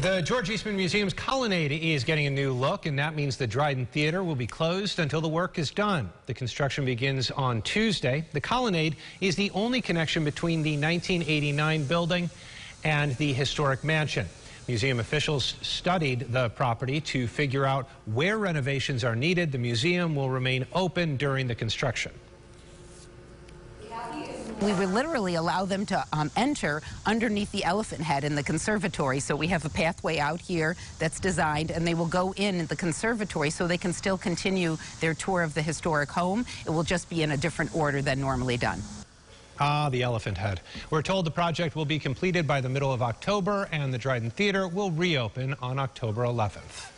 The George Eastman Museum's colonnade is getting a new look, and that means the Dryden Theater will be closed until the work is done. The construction begins on Tuesday. The colonnade is the only connection between the 1989 building and the historic mansion. Museum officials studied the property to figure out where renovations are needed. The museum will remain open during the construction. We would literally allow them to um, enter underneath the elephant head in the conservatory. So we have a pathway out here that's designed, and they will go in the conservatory so they can still continue their tour of the historic home. It will just be in a different order than normally done. Ah, the elephant head. We're told the project will be completed by the middle of October and the Dryden Theater will reopen on October 11th.